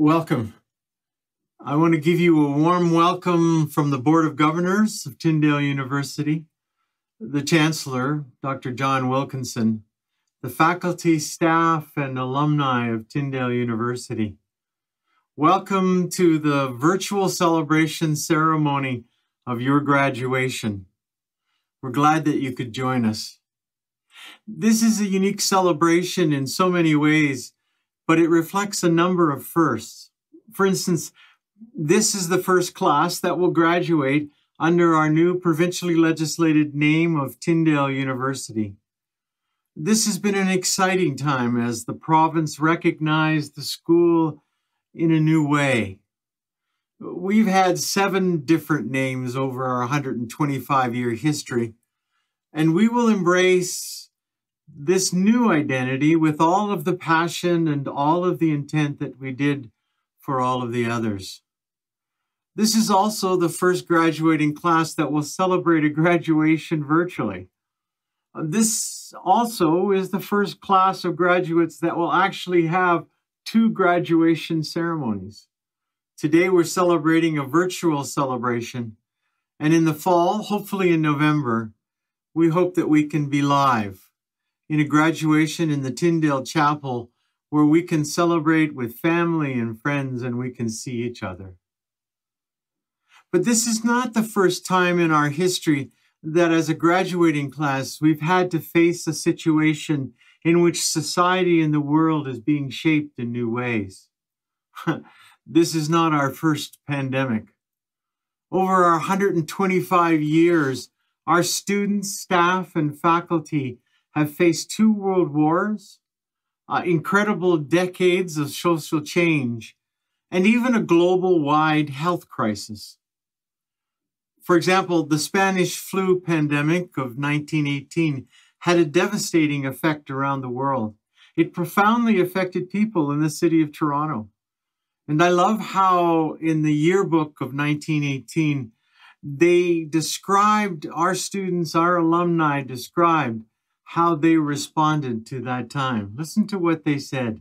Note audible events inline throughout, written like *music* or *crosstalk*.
Welcome. I want to give you a warm welcome from the Board of Governors of Tyndale University, the Chancellor, Dr. John Wilkinson, the faculty, staff, and alumni of Tyndale University. Welcome to the virtual celebration ceremony of your graduation. We're glad that you could join us. This is a unique celebration in so many ways, but it reflects a number of firsts. For instance, this is the first class that will graduate under our new provincially legislated name of Tyndale University. This has been an exciting time as the province recognized the school in a new way. We've had seven different names over our 125 year history, and we will embrace this new identity with all of the passion and all of the intent that we did for all of the others. This is also the first graduating class that will celebrate a graduation virtually. Uh, this also is the first class of graduates that will actually have two graduation ceremonies. Today we're celebrating a virtual celebration, and in the fall, hopefully in November, we hope that we can be live in a graduation in the Tyndale Chapel where we can celebrate with family and friends and we can see each other. But this is not the first time in our history that as a graduating class, we've had to face a situation in which society and the world is being shaped in new ways. *laughs* this is not our first pandemic. Over our 125 years, our students, staff, and faculty have faced two world wars, uh, incredible decades of social change, and even a global wide health crisis. For example, the Spanish flu pandemic of 1918 had a devastating effect around the world. It profoundly affected people in the city of Toronto. And I love how in the yearbook of 1918, they described, our students, our alumni described how they responded to that time. Listen to what they said.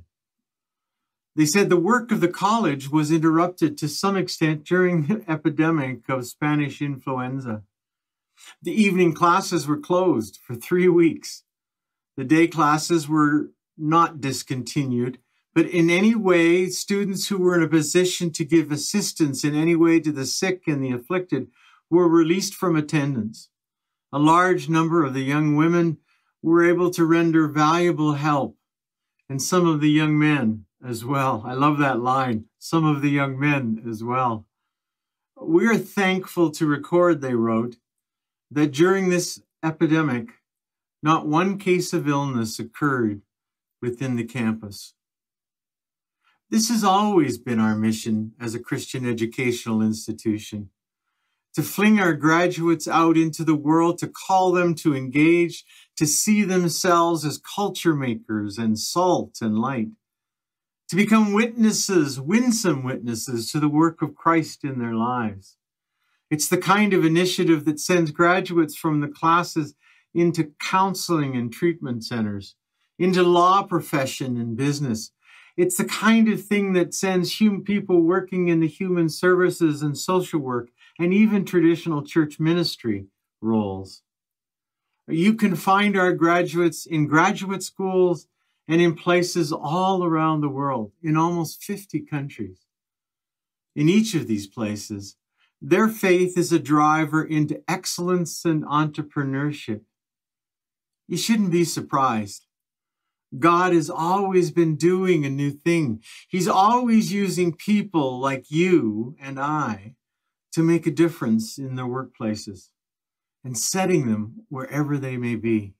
They said the work of the college was interrupted to some extent during the *laughs* epidemic of Spanish influenza. The evening classes were closed for three weeks. The day classes were not discontinued, but in any way, students who were in a position to give assistance in any way to the sick and the afflicted were released from attendance. A large number of the young women were able to render valuable help, and some of the young men as well. I love that line. Some of the young men as well. We are thankful to record, they wrote, that during this epidemic, not one case of illness occurred within the campus. This has always been our mission as a Christian educational institution to fling our graduates out into the world, to call them to engage, to see themselves as culture makers and salt and light to become witnesses, winsome witnesses to the work of Christ in their lives. It's the kind of initiative that sends graduates from the classes into counseling and treatment centers, into law profession and business. It's the kind of thing that sends human people working in the human services and social work and even traditional church ministry roles. You can find our graduates in graduate schools and in places all around the world, in almost 50 countries. In each of these places, their faith is a driver into excellence and entrepreneurship. You shouldn't be surprised. God has always been doing a new thing. He's always using people like you and I to make a difference in their workplaces and setting them wherever they may be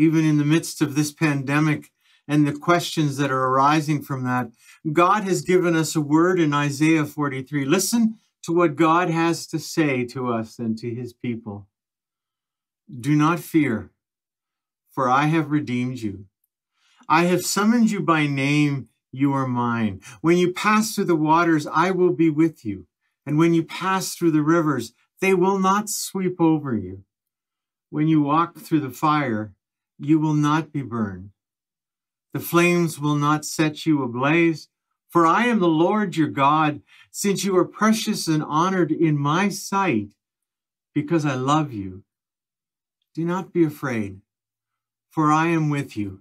even in the midst of this pandemic and the questions that are arising from that, God has given us a word in Isaiah 43. Listen to what God has to say to us and to his people. Do not fear, for I have redeemed you. I have summoned you by name, you are mine. When you pass through the waters, I will be with you. And when you pass through the rivers, they will not sweep over you. When you walk through the fire, you will not be burned. The flames will not set you ablaze, For I am the Lord your God, since you are precious and honored in my sight, because I love you. Do not be afraid, for I am with you.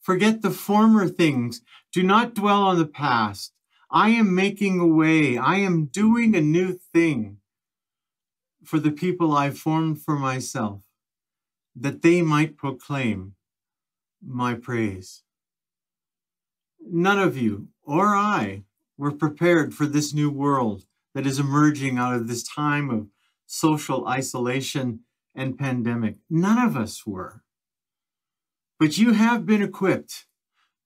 Forget the former things. Do not dwell on the past. I am making a way. I am doing a new thing for the people I formed for myself, that they might proclaim my praise. None of you or I were prepared for this new world that is emerging out of this time of social isolation and pandemic. None of us were. But you have been equipped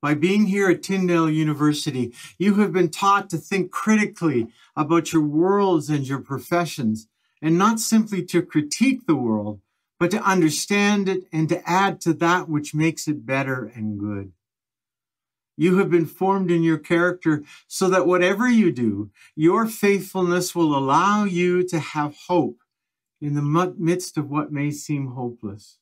by being here at Tyndale University. You have been taught to think critically about your worlds and your professions, and not simply to critique the world, but to understand it and to add to that which makes it better and good. You have been formed in your character so that whatever you do, your faithfulness will allow you to have hope in the midst of what may seem hopeless.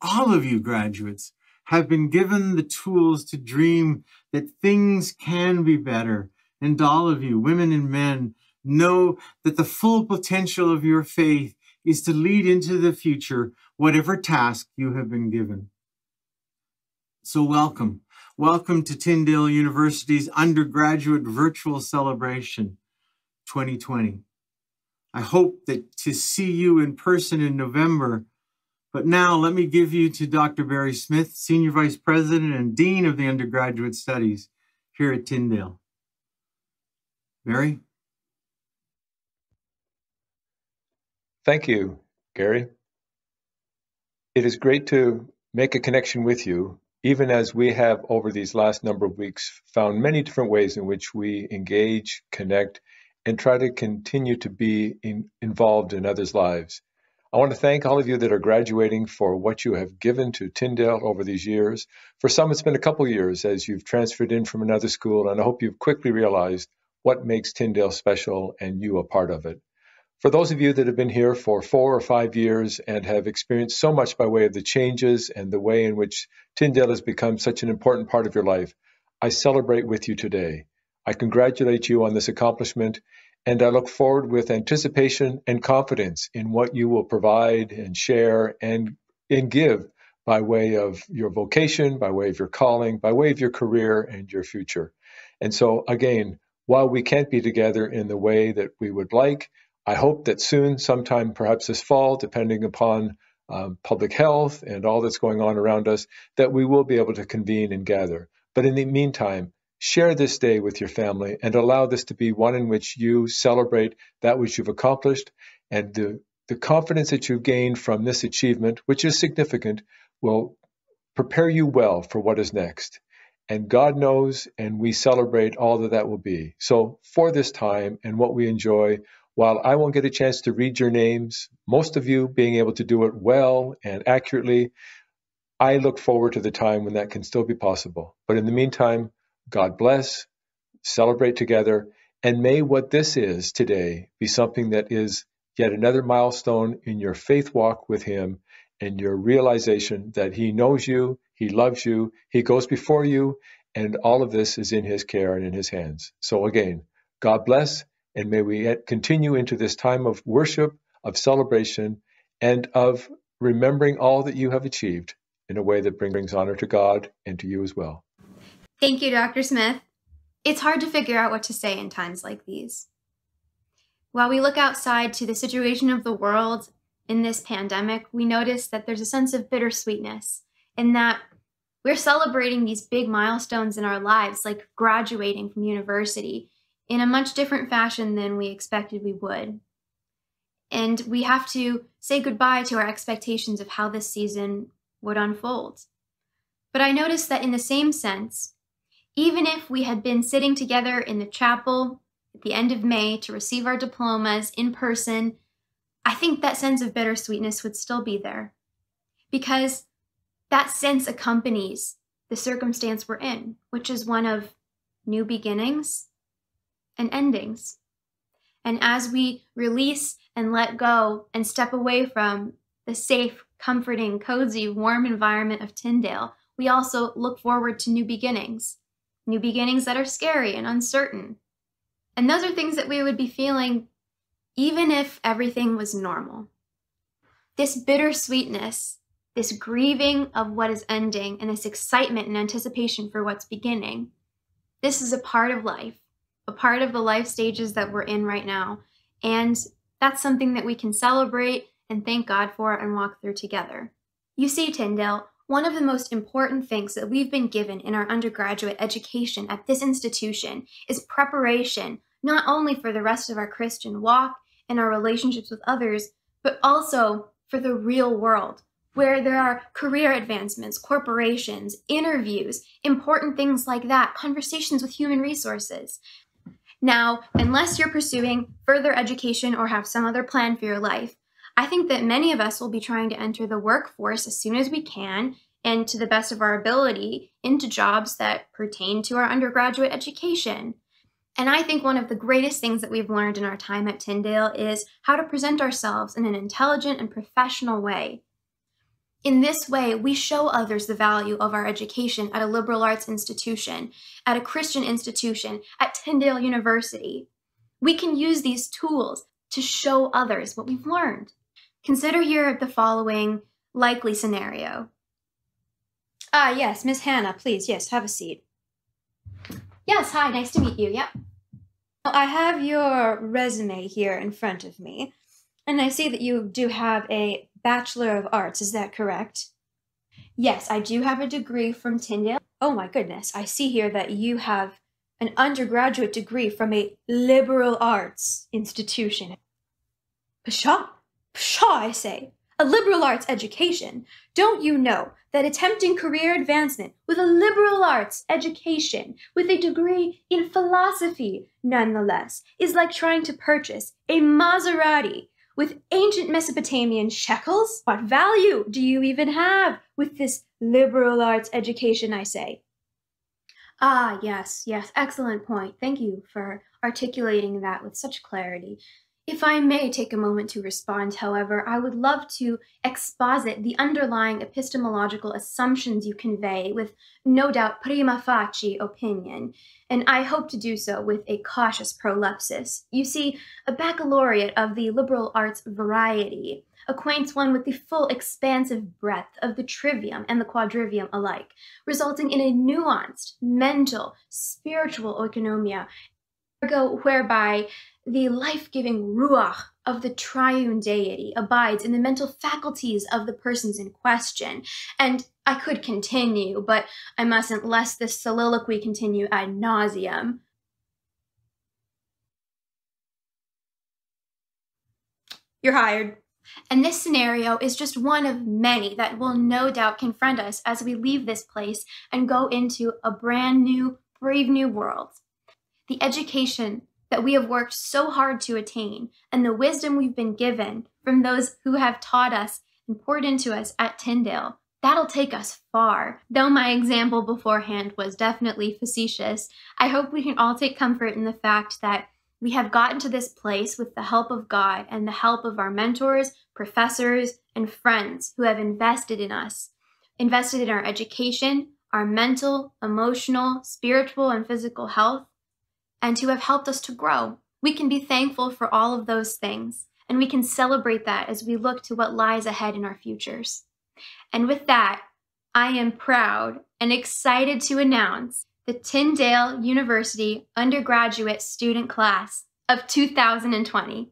All of you graduates have been given the tools to dream that things can be better. And all of you, women and men, know that the full potential of your faith is to lead into the future whatever task you have been given. So welcome. Welcome to Tyndale University's undergraduate virtual celebration 2020. I hope that to see you in person in November. But now let me give you to Dr. Barry Smith, Senior Vice President and Dean of the Undergraduate Studies here at Tyndale. Barry? Thank you, Gary. It is great to make a connection with you, even as we have over these last number of weeks found many different ways in which we engage, connect, and try to continue to be in, involved in others' lives. I want to thank all of you that are graduating for what you have given to Tyndale over these years. For some, it's been a couple years as you've transferred in from another school, and I hope you've quickly realized what makes Tyndale special and you a part of it. For those of you that have been here for four or five years and have experienced so much by way of the changes and the way in which Tyndale has become such an important part of your life, I celebrate with you today. I congratulate you on this accomplishment, and I look forward with anticipation and confidence in what you will provide and share and, and give by way of your vocation, by way of your calling, by way of your career and your future. And so, again, while we can't be together in the way that we would like, I hope that soon, sometime perhaps this fall, depending upon um, public health and all that's going on around us, that we will be able to convene and gather. But in the meantime, share this day with your family and allow this to be one in which you celebrate that which you've accomplished and the, the confidence that you've gained from this achievement, which is significant, will prepare you well for what is next. And God knows, and we celebrate all that that will be. So, for this time and what we enjoy, while I won't get a chance to read your names, most of you being able to do it well and accurately, I look forward to the time when that can still be possible. But in the meantime, God bless, celebrate together, and may what this is today be something that is yet another milestone in your faith walk with Him and your realization that He knows you, He loves you, He goes before you, and all of this is in His care and in His hands. So again, God bless and may we continue into this time of worship, of celebration, and of remembering all that you have achieved in a way that brings honor to God and to you as well. Thank you, Dr. Smith. It's hard to figure out what to say in times like these. While we look outside to the situation of the world in this pandemic, we notice that there's a sense of bittersweetness in that we're celebrating these big milestones in our lives, like graduating from university, in a much different fashion than we expected we would. And we have to say goodbye to our expectations of how this season would unfold. But I noticed that in the same sense, even if we had been sitting together in the chapel at the end of May to receive our diplomas in person, I think that sense of bittersweetness would still be there. Because that sense accompanies the circumstance we're in, which is one of new beginnings and endings. And as we release and let go and step away from the safe, comforting, cozy, warm environment of Tyndale, we also look forward to new beginnings new beginnings that are scary and uncertain. And those are things that we would be feeling even if everything was normal. This bittersweetness, this grieving of what is ending, and this excitement and anticipation for what's beginning, this is a part of life, a part of the life stages that we're in right now. And that's something that we can celebrate and thank God for and walk through together. You see, Tyndale, one of the most important things that we've been given in our undergraduate education at this institution is preparation, not only for the rest of our Christian walk and our relationships with others, but also for the real world, where there are career advancements, corporations, interviews, important things like that, conversations with human resources. Now, unless you're pursuing further education or have some other plan for your life, I think that many of us will be trying to enter the workforce as soon as we can and to the best of our ability into jobs that pertain to our undergraduate education. And I think one of the greatest things that we've learned in our time at Tyndale is how to present ourselves in an intelligent and professional way. In this way, we show others the value of our education at a liberal arts institution, at a Christian institution, at Tyndale University. We can use these tools to show others what we've learned. Consider here the following likely scenario. Ah, yes, Miss Hanna, please, yes, have a seat. Yes, hi, nice to meet you, yep. I have your resume here in front of me, and I see that you do have a Bachelor of Arts, is that correct? Yes, I do have a degree from Tyndale. Oh my goodness, I see here that you have an undergraduate degree from a liberal arts institution. Pshaw! Pshaw, I say! A liberal arts education. Don't you know that attempting career advancement with a liberal arts education, with a degree in philosophy, nonetheless, is like trying to purchase a Maserati with ancient Mesopotamian shekels? What value do you even have with this liberal arts education, I say? Ah, yes, yes, excellent point. Thank you for articulating that with such clarity. If I may take a moment to respond, however, I would love to exposit the underlying epistemological assumptions you convey with no doubt prima facie opinion, and I hope to do so with a cautious prolepsis. You see, a baccalaureate of the liberal arts variety acquaints one with the full expansive breadth of the trivium and the quadrivium alike, resulting in a nuanced, mental, spiritual oikonomia, ergo whereby the life giving ruach of the triune deity abides in the mental faculties of the persons in question. And I could continue, but I mustn't lest this soliloquy continue ad nauseam. You're hired. And this scenario is just one of many that will no doubt confront us as we leave this place and go into a brand new, brave new world. The education that we have worked so hard to attain and the wisdom we've been given from those who have taught us and poured into us at Tyndale, that'll take us far. Though my example beforehand was definitely facetious, I hope we can all take comfort in the fact that we have gotten to this place with the help of God and the help of our mentors, professors, and friends who have invested in us, invested in our education, our mental, emotional, spiritual, and physical health, and who have helped us to grow. We can be thankful for all of those things, and we can celebrate that as we look to what lies ahead in our futures. And with that, I am proud and excited to announce the Tyndale University undergraduate student class of 2020.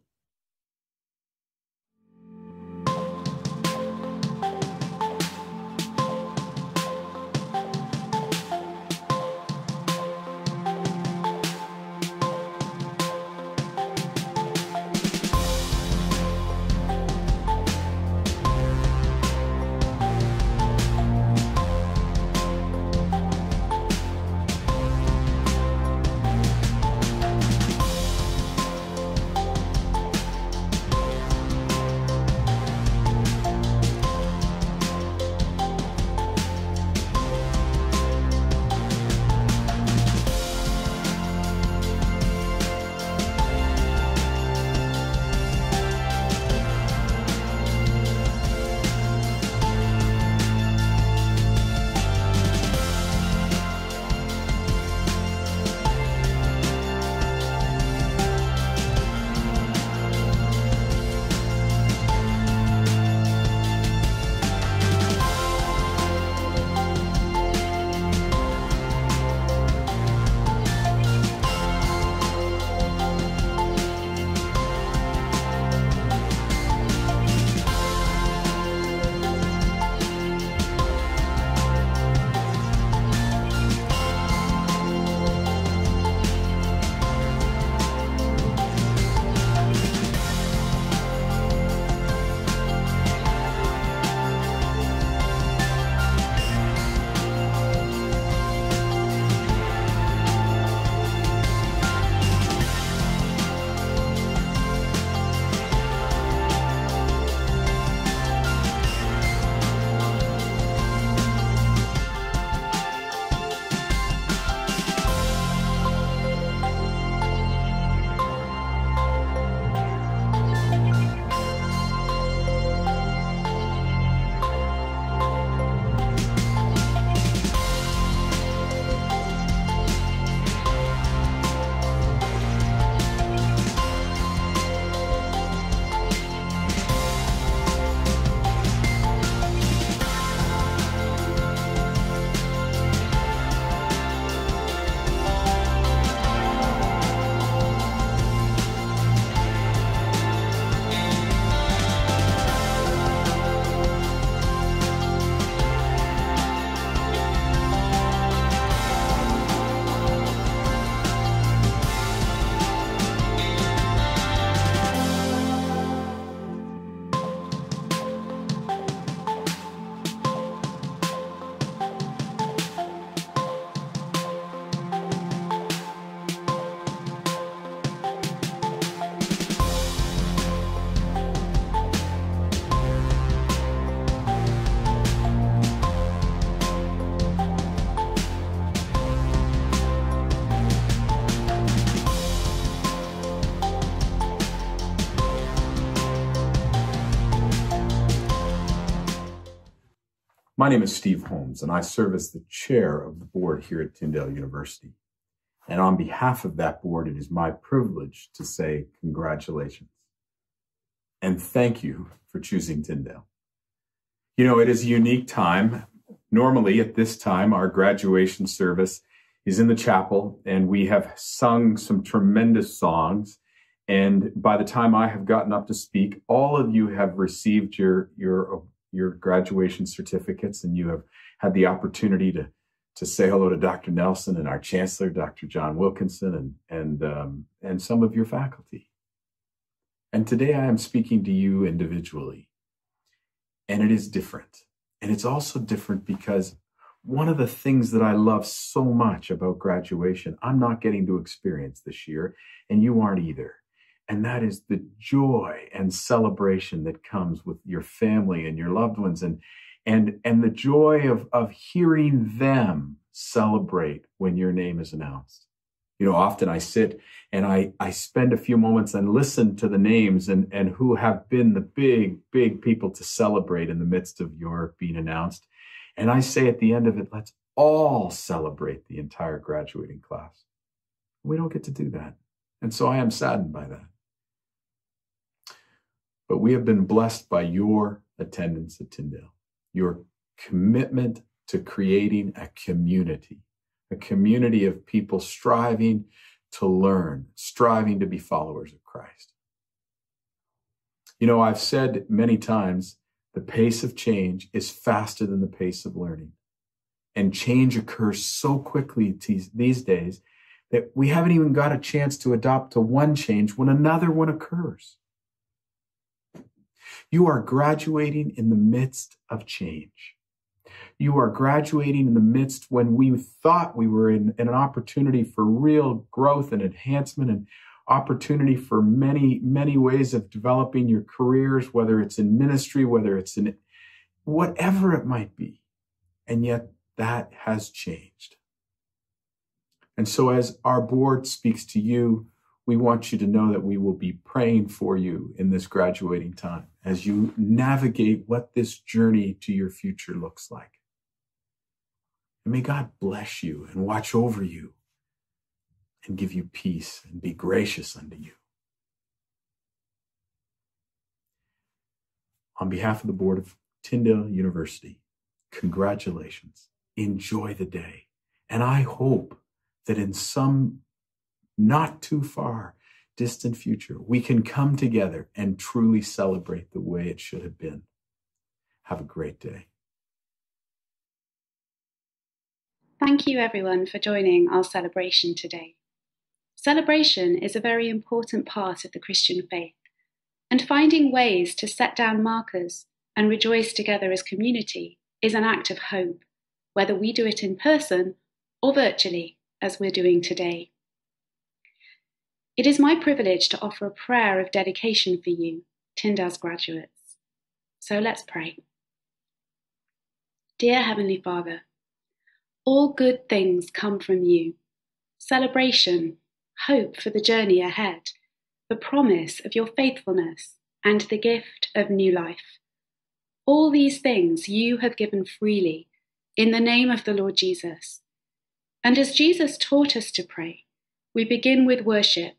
My name is Steve Holmes, and I serve as the chair of the board here at Tyndale University. And on behalf of that board, it is my privilege to say congratulations. And thank you for choosing Tyndale. You know, it is a unique time. Normally, at this time, our graduation service is in the chapel, and we have sung some tremendous songs. And by the time I have gotten up to speak, all of you have received your your your graduation certificates, and you have had the opportunity to to say hello to Dr. Nelson and our chancellor, Dr. John Wilkinson, and and um, and some of your faculty. And today I am speaking to you individually, and it is different. And it's also different because one of the things that I love so much about graduation, I'm not getting to experience this year, and you aren't either. And that is the joy and celebration that comes with your family and your loved ones. And and and the joy of of hearing them celebrate when your name is announced. You know often i sit and i i spend a few moments and listen to the names and and who have been the big big people to celebrate in the midst of your being announced. And i say at the end of it let's all celebrate the entire graduating class. We don't get to do that. And so i am saddened by that but we have been blessed by your attendance at tyndale your commitment to creating a community, a community of people striving to learn, striving to be followers of Christ. You know, I've said many times the pace of change is faster than the pace of learning. And change occurs so quickly these days that we haven't even got a chance to adopt to one change when another one occurs. You are graduating in the midst of change. You are graduating in the midst when we thought we were in, in an opportunity for real growth and enhancement and opportunity for many, many ways of developing your careers, whether it's in ministry, whether it's in whatever it might be. And yet that has changed. And so as our board speaks to you, we want you to know that we will be praying for you in this graduating time as you navigate what this journey to your future looks like. And may God bless you and watch over you and give you peace and be gracious unto you. On behalf of the board of Tyndale University, congratulations. Enjoy the day. And I hope that in some not too far distant future, we can come together and truly celebrate the way it should have been. Have a great day. Thank you, everyone, for joining our celebration today. Celebration is a very important part of the Christian faith, and finding ways to set down markers and rejoice together as community is an act of hope, whether we do it in person or virtually, as we're doing today. It is my privilege to offer a prayer of dedication for you, Tyndale's graduates. So let's pray. Dear Heavenly Father, all good things come from you celebration, hope for the journey ahead, the promise of your faithfulness, and the gift of new life. All these things you have given freely in the name of the Lord Jesus. And as Jesus taught us to pray, we begin with worship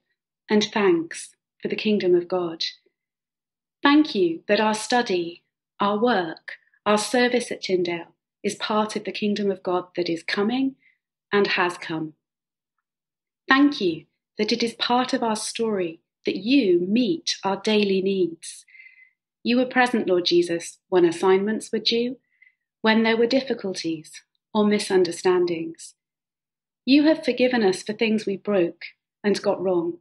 and thanks for the kingdom of God. Thank you that our study, our work, our service at Tyndale is part of the kingdom of God that is coming and has come. Thank you that it is part of our story that you meet our daily needs. You were present, Lord Jesus, when assignments were due, when there were difficulties or misunderstandings. You have forgiven us for things we broke and got wrong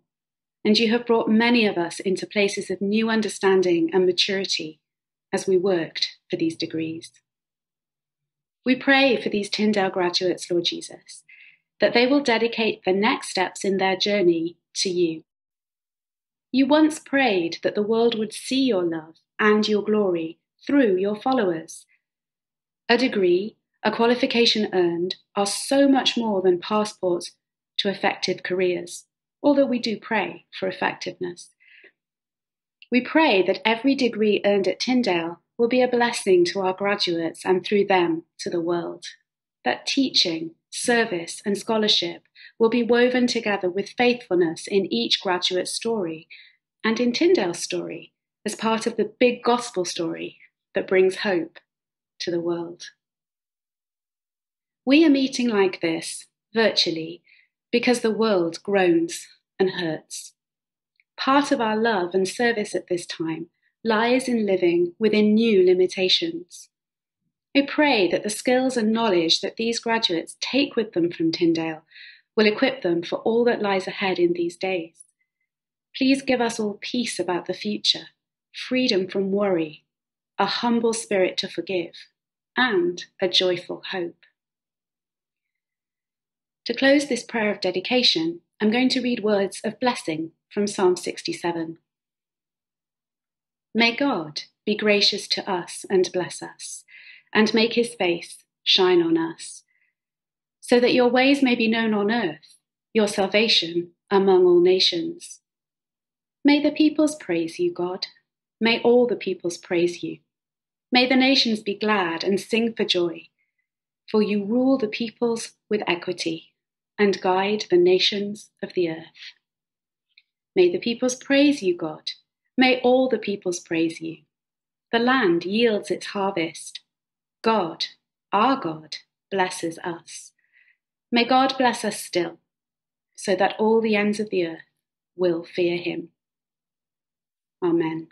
and you have brought many of us into places of new understanding and maturity as we worked for these degrees. We pray for these Tyndale graduates, Lord Jesus, that they will dedicate the next steps in their journey to you. You once prayed that the world would see your love and your glory through your followers. A degree, a qualification earned, are so much more than passports to effective careers although we do pray for effectiveness. We pray that every degree earned at Tyndale will be a blessing to our graduates and through them to the world. That teaching, service, and scholarship will be woven together with faithfulness in each graduate's story and in Tyndale's story as part of the big gospel story that brings hope to the world. We are meeting like this, virtually, because the world groans and hurts. Part of our love and service at this time lies in living within new limitations. I pray that the skills and knowledge that these graduates take with them from Tyndale will equip them for all that lies ahead in these days. Please give us all peace about the future, freedom from worry, a humble spirit to forgive, and a joyful hope. To close this prayer of dedication, I'm going to read words of blessing from Psalm 67. May God be gracious to us and bless us, and make his face shine on us, so that your ways may be known on earth, your salvation among all nations. May the peoples praise you, God. May all the peoples praise you. May the nations be glad and sing for joy, for you rule the peoples with equity and guide the nations of the earth. May the peoples praise you, God. May all the peoples praise you. The land yields its harvest. God, our God, blesses us. May God bless us still, so that all the ends of the earth will fear him. Amen.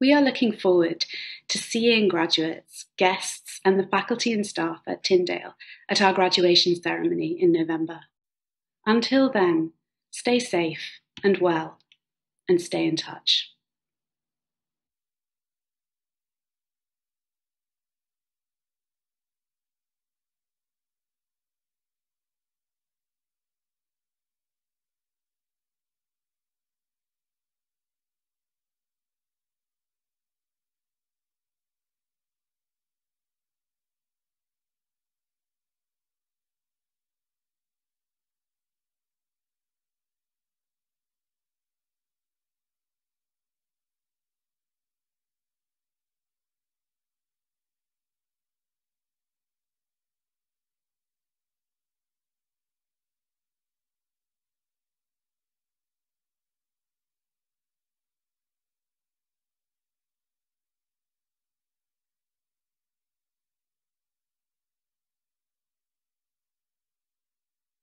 We are looking forward to seeing graduates, guests, and the faculty and staff at Tyndale at our graduation ceremony in November. Until then, stay safe and well, and stay in touch.